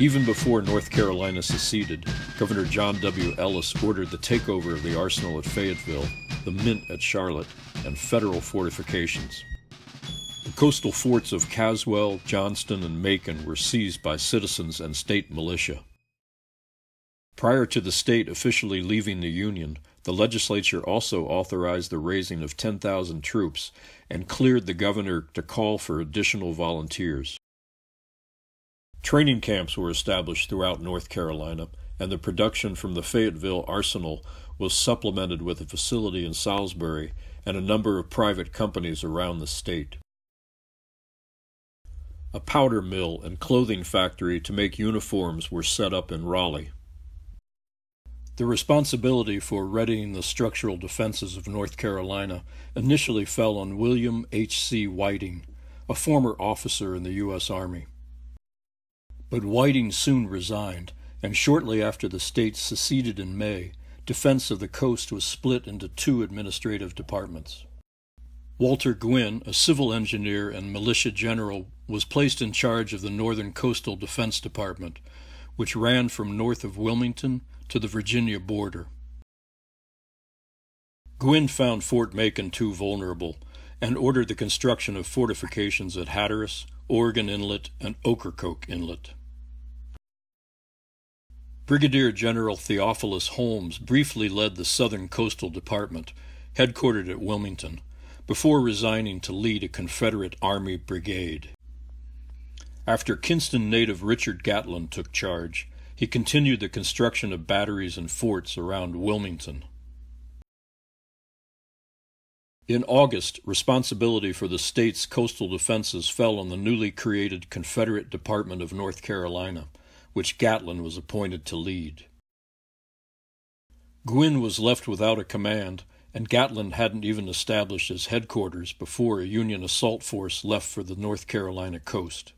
Even before North Carolina seceded, Governor John W. Ellis ordered the takeover of the arsenal at Fayetteville, the mint at Charlotte, and federal fortifications. The coastal forts of Caswell, Johnston, and Macon were seized by citizens and state militia. Prior to the state officially leaving the Union, the legislature also authorized the raising of 10,000 troops and cleared the governor to call for additional volunteers. Training camps were established throughout North Carolina, and the production from the Fayetteville arsenal was supplemented with a facility in Salisbury and a number of private companies around the state. A powder mill and clothing factory to make uniforms were set up in Raleigh. The responsibility for readying the structural defenses of North Carolina initially fell on William H. C. Whiting, a former officer in the U.S. Army. But Whiting soon resigned, and shortly after the state seceded in May, defense of the coast was split into two administrative departments. Walter Gwynn, a civil engineer and militia general, was placed in charge of the Northern Coastal Defense Department, which ran from north of Wilmington to the Virginia border. Gwynn found Fort Macon too vulnerable and ordered the construction of fortifications at Hatteras, Oregon Inlet, and Ocracoke Inlet. Brigadier General Theophilus Holmes briefly led the Southern Coastal Department, headquartered at Wilmington, before resigning to lead a Confederate Army brigade. After Kinston native Richard Gatlin took charge, he continued the construction of batteries and forts around Wilmington. In August, responsibility for the state's coastal defenses fell on the newly created Confederate Department of North Carolina, which Gatlin was appointed to lead. Gwynn was left without a command, and Gatlin hadn't even established his headquarters before a Union assault force left for the North Carolina coast.